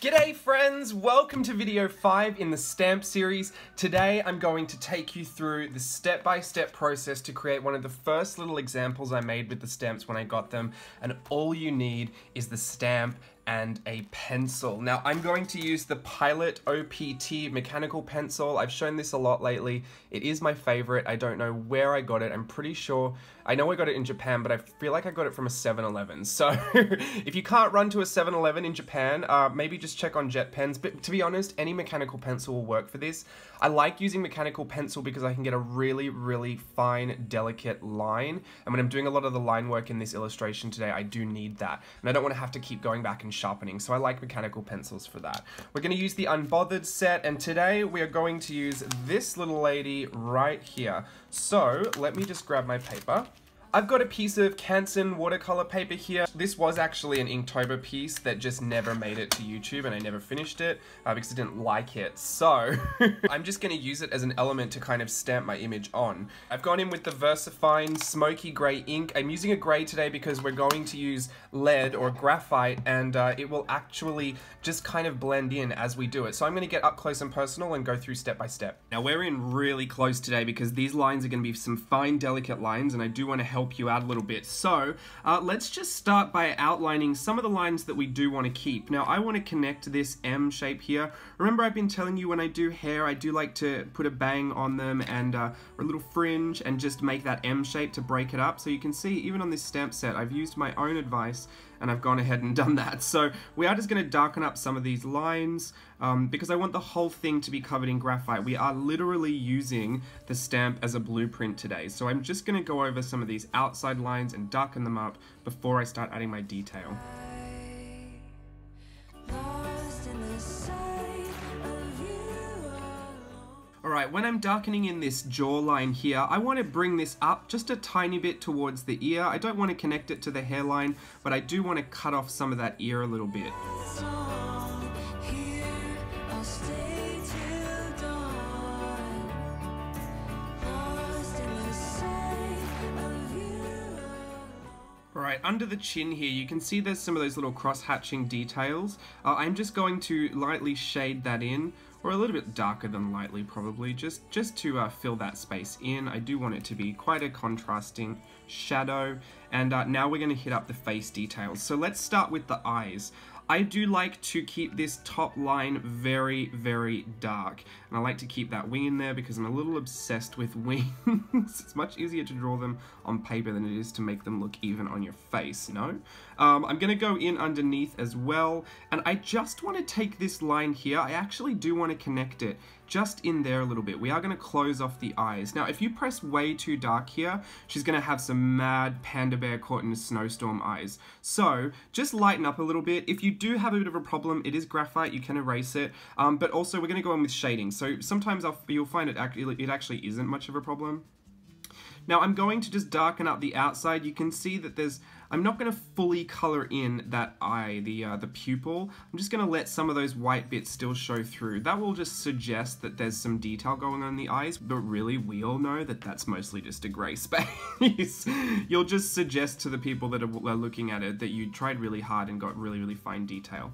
G'day friends, welcome to video 5 in the stamp series. Today I'm going to take you through the step-by-step -step process to create one of the first little examples I made with the stamps when I got them and all you need is the stamp and a pencil. Now I'm going to use the Pilot OPT mechanical pencil. I've shown this a lot lately. It is my favorite. I don't know where I got it. I'm pretty sure, I know I got it in Japan, but I feel like I got it from a 7-Eleven. So if you can't run to a 7-Eleven in Japan, uh, maybe just check on JetPens. But to be honest, any mechanical pencil will work for this. I like using mechanical pencil because I can get a really, really fine, delicate line. And when I'm doing a lot of the line work in this illustration today, I do need that. And I don't want to have to keep going back and sharpening, so I like mechanical pencils for that. We're going to use the Unbothered set, and today we are going to use this little lady right here. So, let me just grab my paper. I've got a piece of Canson watercolor paper here. This was actually an Inktober piece that just never made it to YouTube and I never finished it uh, because I didn't like it. So I'm just going to use it as an element to kind of stamp my image on. I've gone in with the VersaFine Smoky Grey ink. I'm using a grey today because we're going to use lead or graphite and uh, it will actually just kind of blend in as we do it. So I'm going to get up close and personal and go through step by step. Now we're in really close today because these lines are going to be some fine delicate lines and I do want to help you out a little bit. So uh, let's just start by outlining some of the lines that we do want to keep. Now I want to connect this M shape here. Remember I've been telling you when I do hair I do like to put a bang on them and uh, a little fringe and just make that M shape to break it up. So you can see even on this stamp set I've used my own advice and I've gone ahead and done that. So we are just going to darken up some of these lines um, because I want the whole thing to be covered in graphite. We are literally using the stamp as a blueprint today. So I'm just going to go over some of these outside lines and darken them up before I start adding my detail. Alright, when I'm darkening in this jawline here, I want to bring this up just a tiny bit towards the ear. I don't want to connect it to the hairline, but I do want to cut off some of that ear a little bit. Alright, under the chin here, you can see there's some of those little cross-hatching details. Uh, I'm just going to lightly shade that in or a little bit darker than lightly probably, just, just to uh, fill that space in. I do want it to be quite a contrasting shadow. And uh, now we're going to hit up the face details. So let's start with the eyes. I do like to keep this top line very, very dark. And I like to keep that wing in there because I'm a little obsessed with wings. it's much easier to draw them on paper than it is to make them look even on your face, you know? Um, I'm going to go in underneath as well. And I just want to take this line here. I actually do want to connect it just in there a little bit. We are going to close off the eyes. Now, if you press way too dark here, she's going to have some mad panda bear caught in a snowstorm eyes. So, just lighten up a little bit. If you do have a bit of a problem, it is graphite, you can erase it. Um, but also, we're going to go in with shading. So, sometimes I'll, you'll find it actually, it actually isn't much of a problem. Now I'm going to just darken up the outside. You can see that there's, I'm not going to fully color in that eye, the, uh, the pupil. I'm just going to let some of those white bits still show through. That will just suggest that there's some detail going on in the eyes, but really we all know that that's mostly just a gray space. You'll just suggest to the people that are, are looking at it that you tried really hard and got really, really fine detail.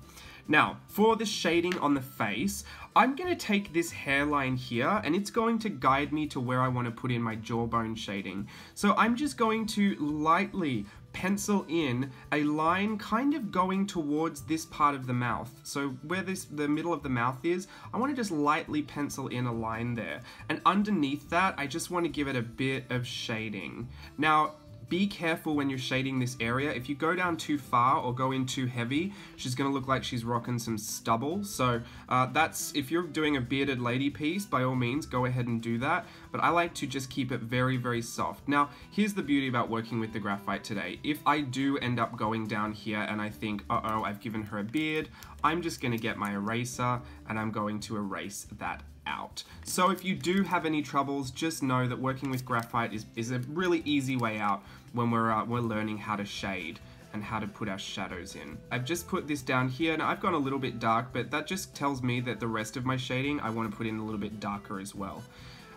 Now, for the shading on the face, I'm going to take this hairline here and it's going to guide me to where I want to put in my jawbone shading. So I'm just going to lightly pencil in a line kind of going towards this part of the mouth. So where this the middle of the mouth is, I want to just lightly pencil in a line there. And underneath that, I just want to give it a bit of shading. Now, be careful when you're shading this area. If you go down too far or go in too heavy, she's to look like she's rocking some stubble. So uh, that's, if you're doing a bearded lady piece, by all means, go ahead and do that. But I like to just keep it very, very soft. Now, here's the beauty about working with the graphite today. If I do end up going down here and I think, uh-oh, I've given her a beard, I'm just to get my eraser and I'm going to erase that out. So if you do have any troubles, just know that working with graphite is, is a really easy way out when we're, uh, we're learning how to shade and how to put our shadows in. I've just put this down here, and I've gone a little bit dark, but that just tells me that the rest of my shading I want to put in a little bit darker as well.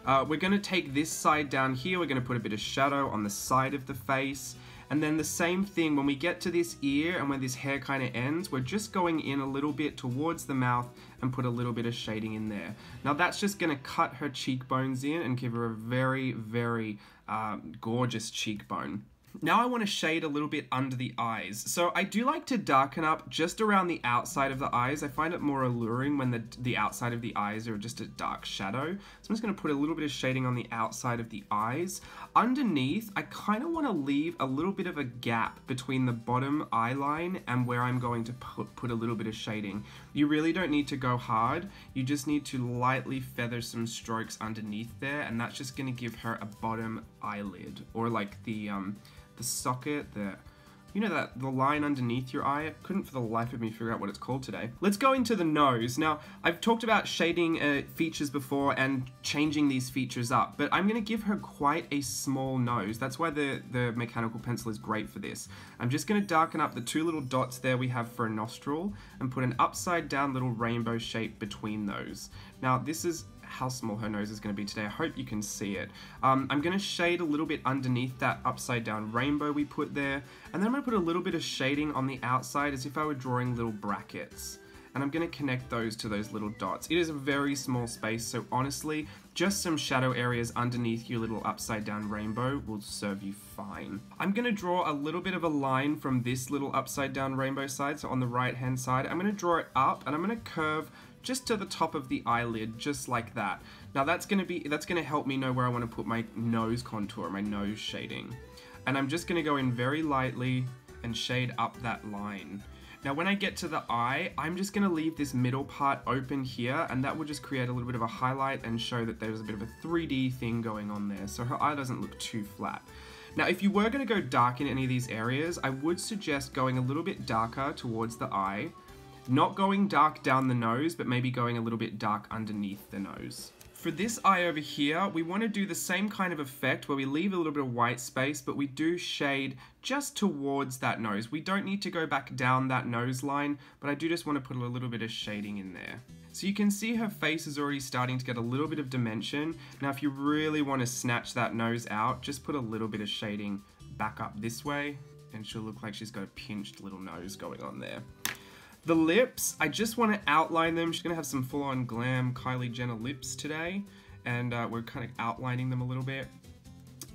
Uh, we're going to take this side down here, we're going to put a bit of shadow on the side of the face, And then the same thing when we get to this ear and when this hair kind of ends, we're just going in a little bit towards the mouth and put a little bit of shading in there. Now that's just going to cut her cheekbones in and give her a very, very uh, gorgeous cheekbone. Now I want to shade a little bit under the eyes. So I do like to darken up just around the outside of the eyes. I find it more alluring when the, the outside of the eyes are just a dark shadow. So I'm just going to put a little bit of shading on the outside of the eyes. Underneath, I kind of want to leave a little bit of a gap between the bottom eye line and where I'm going to put, put a little bit of shading. You really don't need to go hard. You just need to lightly feather some strokes underneath there and that's just going to give her a bottom eyelid or like the um, the socket, the you know that the line underneath your eye? I couldn't for the life of me figure out what it's called today. Let's go into the nose. Now, I've talked about shading uh, features before and changing these features up, but I'm gonna give her quite a small nose. That's why the, the mechanical pencil is great for this. I'm just gonna darken up the two little dots there we have for a nostril and put an upside down little rainbow shape between those. Now, this is how small her nose is going to be today. I hope you can see it. Um, I'm going to shade a little bit underneath that upside down rainbow we put there. And then I'm going to put a little bit of shading on the outside as if I were drawing little brackets. And I'm going to connect those to those little dots. It is a very small space, so honestly, just some shadow areas underneath your little upside down rainbow will serve you fine. I'm going to draw a little bit of a line from this little upside down rainbow side, so on the right hand side. I'm going to draw it up and I'm going to curve just to the top of the eyelid, just like that. Now that's gonna be that's gonna help me know where I want to put my nose contour, my nose shading. And I'm just gonna go in very lightly and shade up that line. Now when I get to the eye, I'm just going to leave this middle part open here and that will just create a little bit of a highlight and show that there's a bit of a 3D thing going on there so her eye doesn't look too flat. Now if you were going to go dark in any of these areas, I would suggest going a little bit darker towards the eye not going dark down the nose, but maybe going a little bit dark underneath the nose. For this eye over here, we want to do the same kind of effect where we leave a little bit of white space, but we do shade just towards that nose. We don't need to go back down that nose line, but I do just want to put a little bit of shading in there. So you can see her face is already starting to get a little bit of dimension. Now if you really want to snatch that nose out, just put a little bit of shading back up this way, and she'll look like she's got a pinched little nose going on there. The lips, I just want to outline them. She's going to have some full-on glam Kylie Jenner lips today, and uh, we're kind of outlining them a little bit.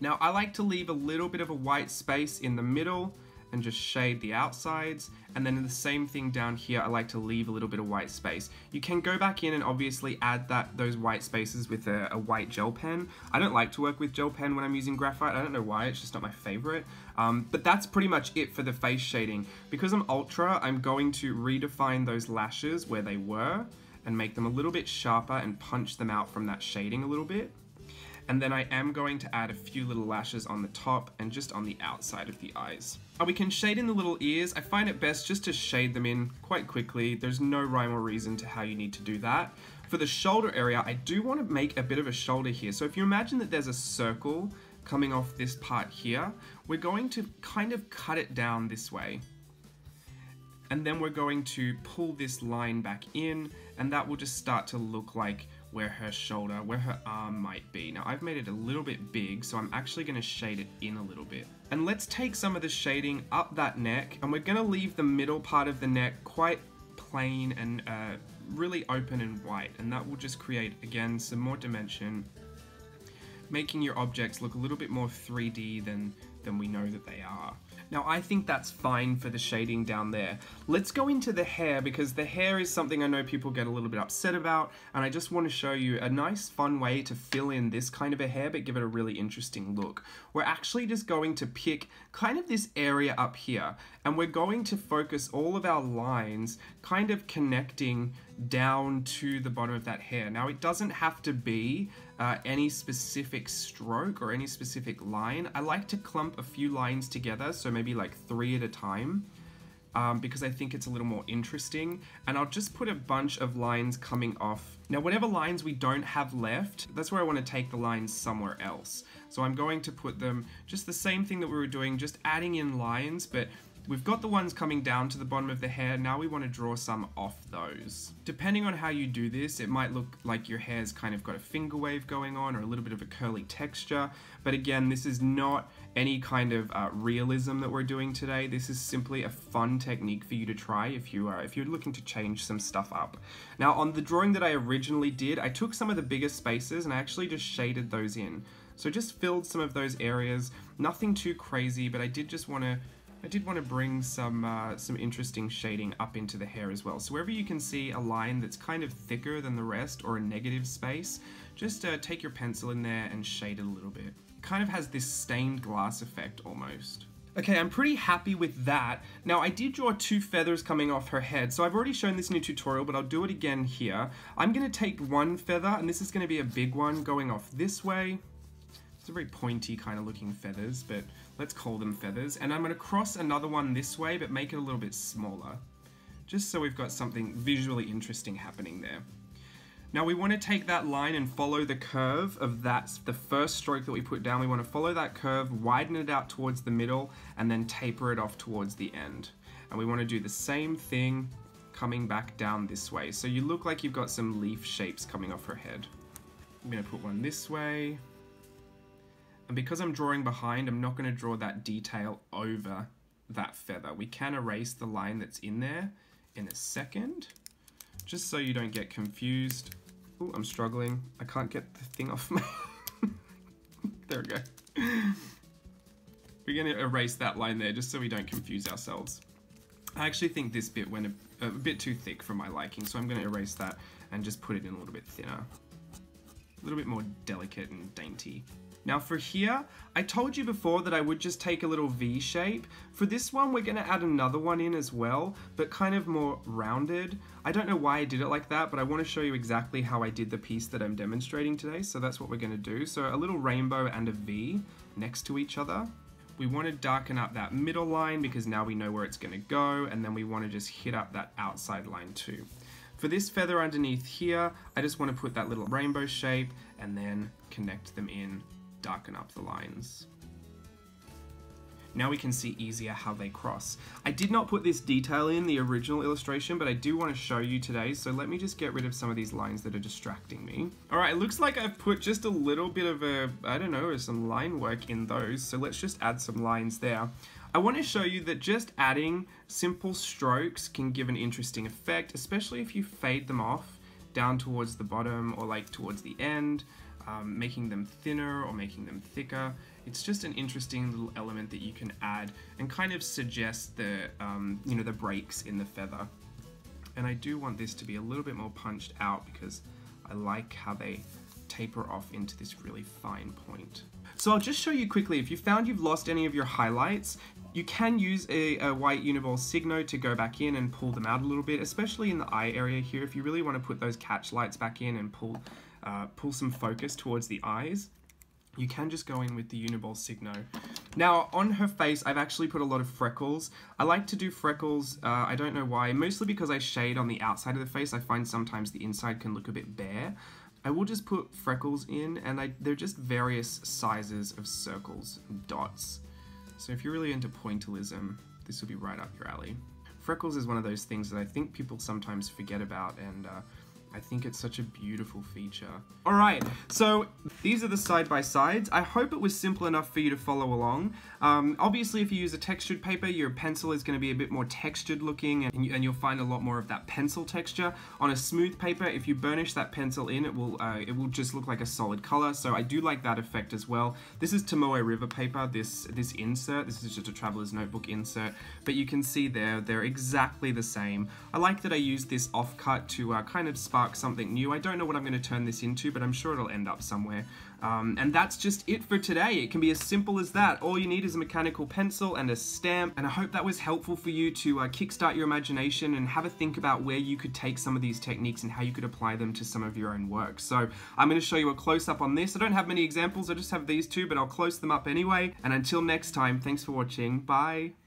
Now, I like to leave a little bit of a white space in the middle and just shade the outsides. And then the same thing down here, I like to leave a little bit of white space. You can go back in and obviously add that those white spaces with a, a white gel pen. I don't like to work with gel pen when I'm using graphite. I don't know why, it's just not my favorite. Um, but that's pretty much it for the face shading. Because I'm ultra, I'm going to redefine those lashes where they were and make them a little bit sharper and punch them out from that shading a little bit. And then I am going to add a few little lashes on the top and just on the outside of the eyes. Uh, we can shade in the little ears. I find it best just to shade them in quite quickly. There's no rhyme or reason to how you need to do that. For the shoulder area, I do want to make a bit of a shoulder here. So if you imagine that there's a circle coming off this part here, we're going to kind of cut it down this way. And then we're going to pull this line back in and that will just start to look like where her shoulder, where her arm might be. Now I've made it a little bit big, so I'm actually going to shade it in a little bit. And let's take some of the shading up that neck, and we're going to leave the middle part of the neck quite plain and uh, really open and white, and that will just create, again, some more dimension, making your objects look a little bit more 3D than, than we know that they are. Now I think that's fine for the shading down there. Let's go into the hair because the hair is something I know people get a little bit upset about and I just want to show you a nice fun way to fill in this kind of a hair but give it a really interesting look. We're actually just going to pick kind of this area up here and we're going to focus all of our lines kind of connecting down to the bottom of that hair. Now it doesn't have to be uh, any specific stroke or any specific line. I like to clump a few lines together, so maybe like three at a time. Um, because I think it's a little more interesting. And I'll just put a bunch of lines coming off. Now, whatever lines we don't have left, that's where I want to take the lines somewhere else. So I'm going to put them just the same thing that we were doing, just adding in lines, but We've got the ones coming down to the bottom of the hair, now we want to draw some off those. Depending on how you do this, it might look like your hair's kind of got a finger wave going on or a little bit of a curly texture, but again, this is not any kind of uh, realism that we're doing today. This is simply a fun technique for you to try if you are if you're looking to change some stuff up. Now on the drawing that I originally did, I took some of the biggest spaces and I actually just shaded those in. So just filled some of those areas, nothing too crazy, but I did just want to I did want to bring some uh, some interesting shading up into the hair as well. So wherever you can see a line that's kind of thicker than the rest or a negative space, just uh, take your pencil in there and shade it a little bit. It kind of has this stained glass effect almost. Okay, I'm pretty happy with that. Now, I did draw two feathers coming off her head, so I've already shown this in a tutorial, but I'll do it again here. I'm going to take one feather, and this is going to be a big one going off this way. It's a very pointy kind of looking feathers, but let's call them feathers. And I'm going to cross another one this way, but make it a little bit smaller. Just so we've got something visually interesting happening there. Now we want to take that line and follow the curve of that, the first stroke that we put down. We want to follow that curve, widen it out towards the middle, and then taper it off towards the end. And we want to do the same thing coming back down this way. So you look like you've got some leaf shapes coming off her head. I'm going to put one this way, and because I'm drawing behind, I'm not going to draw that detail over that feather. We can erase the line that's in there in a second, just so you don't get confused. Oh, I'm struggling. I can't get the thing off my... there we go. We're going to erase that line there just so we don't confuse ourselves. I actually think this bit went a, a bit too thick for my liking, so I'm going to erase that and just put it in a little bit thinner. A little bit more delicate and dainty. Now for here, I told you before that I would just take a little V shape. For this one, we're gonna add another one in as well, but kind of more rounded. I don't know why I did it like that, but I wanna show you exactly how I did the piece that I'm demonstrating today, so that's what we're gonna do. So a little rainbow and a V next to each other. We want to darken up that middle line because now we know where it's going to go and then we want to just hit up that outside line too. For this feather underneath here, I just want to put that little rainbow shape and then connect them in darken up the lines. Now we can see easier how they cross. I did not put this detail in the original illustration, but I do want to show you today, so let me just get rid of some of these lines that are distracting me. Alright, it looks like I've put just a little bit of a, I don't know, some line work in those, so let's just add some lines there. I want to show you that just adding simple strokes can give an interesting effect, especially if you fade them off down towards the bottom or like towards the end um, making them thinner or making them thicker. It's just an interesting little element that you can add and kind of suggest the, um, you know, the breaks in the feather. And I do want this to be a little bit more punched out because I like how they taper off into this really fine point. So I'll just show you quickly, if you found you've lost any of your highlights, you can use a, a, white Uniball Signo to go back in and pull them out a little bit, especially in the eye area here. If you really want to put those catch lights back in and pull uh, pull some focus towards the eyes, you can just go in with the Uniball Signo. Now, on her face, I've actually put a lot of freckles. I like to do freckles, uh, I don't know why, mostly because I shade on the outside of the face. I find sometimes the inside can look a bit bare. I will just put freckles in, and I, they're just various sizes of circles and dots. So if you're really into pointillism, this will be right up your alley. Freckles is one of those things that I think people sometimes forget about, and uh, I think it's such a beautiful feature. Alright, so these are the side-by-sides. I hope it was simple enough for you to follow along. Um, obviously, if you use a textured paper, your pencil is going to be a bit more textured looking and, you, will find a lot more of that pencil texture. On a smooth paper, if you burnish that pencil in, it will uh, it will just look like a solid color, so I do like that effect as well. This is Tomoe River paper, this, this insert. This is just a Traveler's Notebook insert, but you can see there, they're exactly the same. I like that I used this offcut to uh, kind of spark spark something new. I don't know what I'm going to turn this into, but I'm sure it'll end up somewhere. Um, and that's just it for today. It can be as simple as that. All you need is a mechanical pencil and a stamp, and I hope that was helpful for you to uh, kickstart your imagination and have a think about where you could take some of these techniques and how you could apply them to some of your own work. So I'm going to show you a close-up on this. I don't have many examples, I just have these two, but I'll close them up anyway. And until next time, thanks for watching. Bye!